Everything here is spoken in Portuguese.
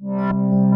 Música